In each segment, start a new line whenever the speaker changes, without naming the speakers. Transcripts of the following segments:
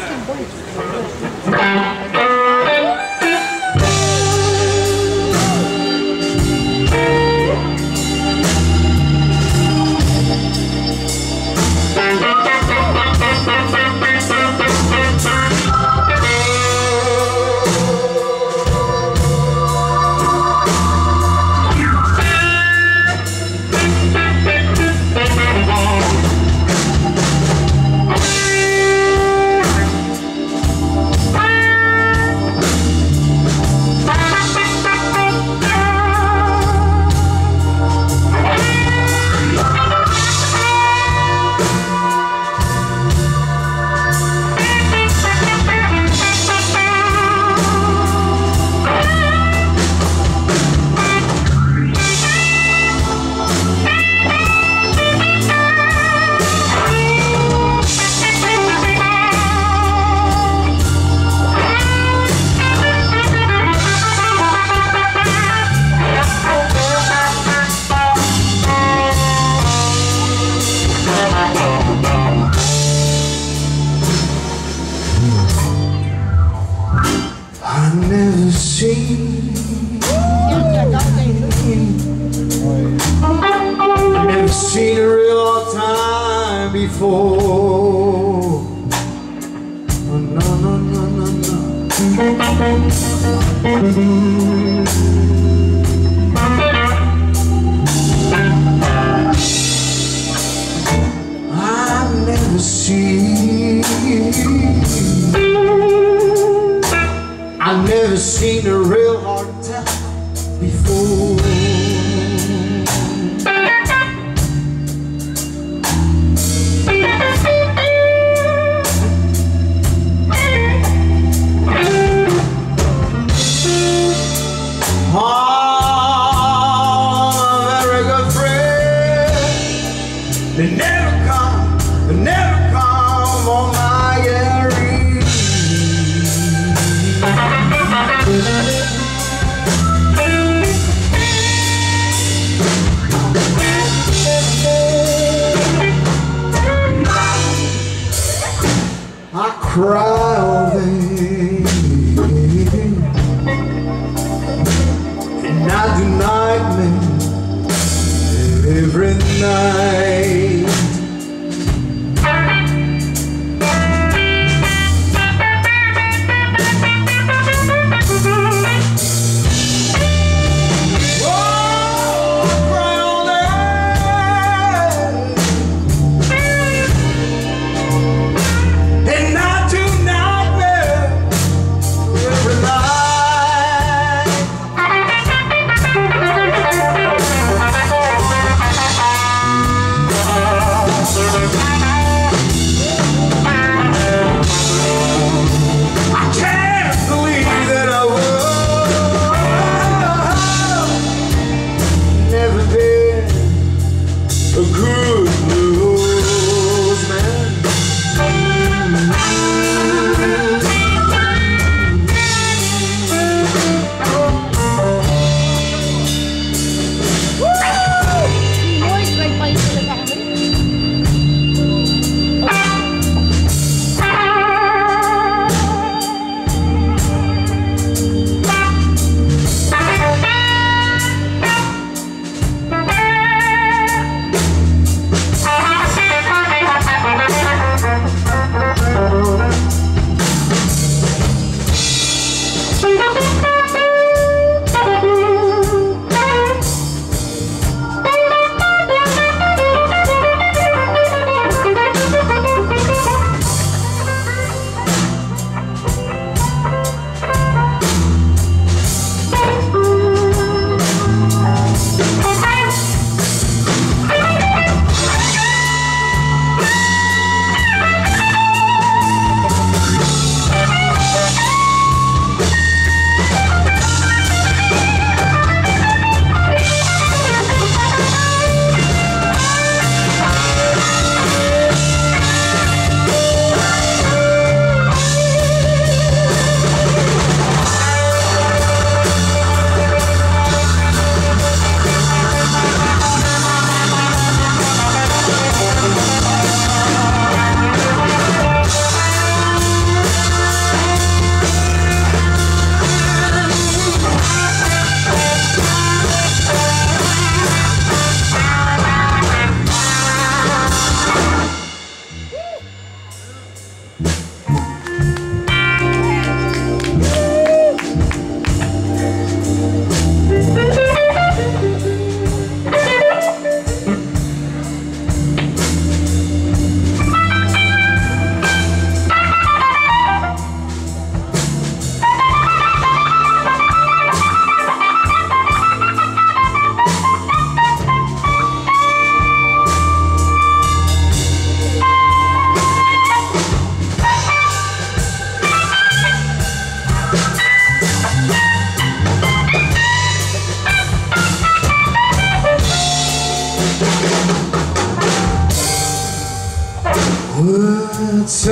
Symbolik. I've never seen I've never seen a real time before. No, no, no, no, no. every night.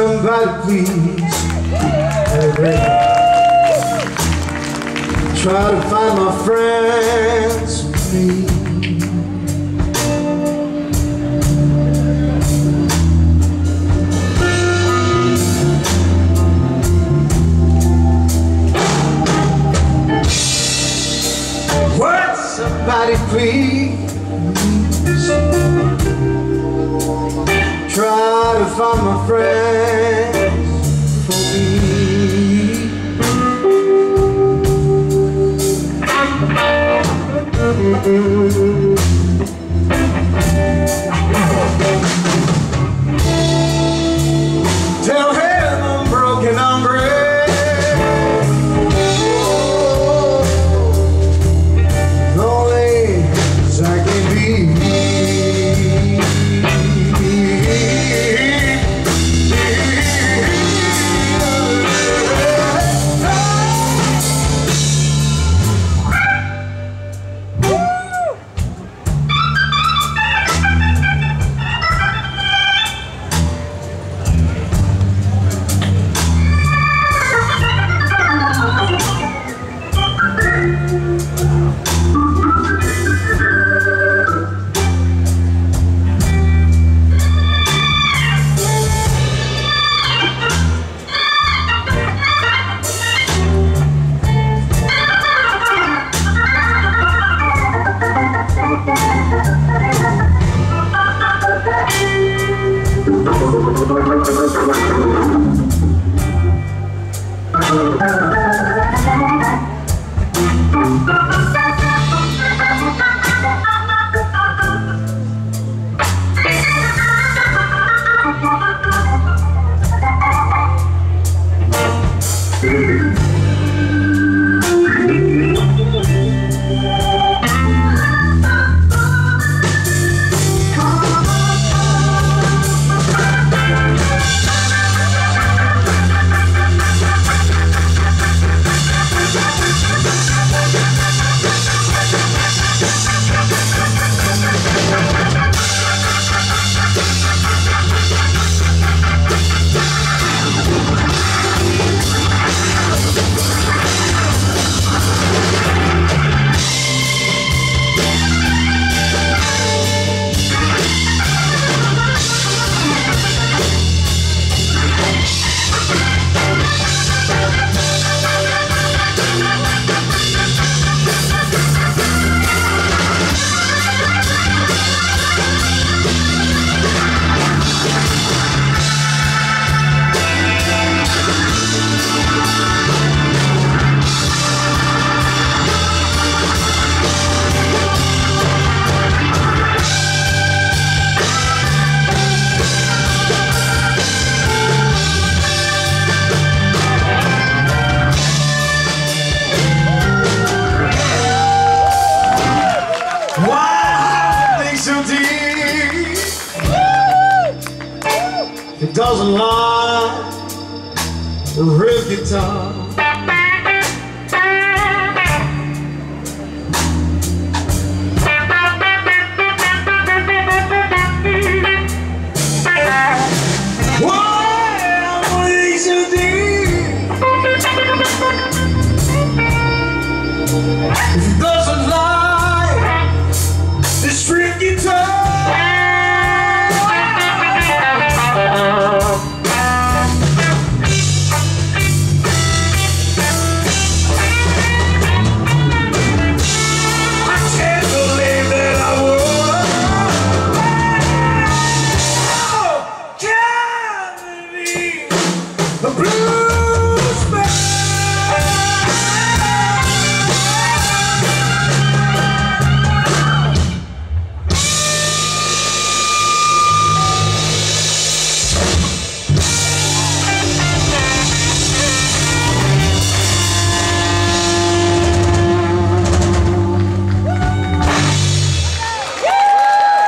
Somebody please. Try to find my friends me. Would somebody please Try to find my friends for me Doesn't lie the real guitar.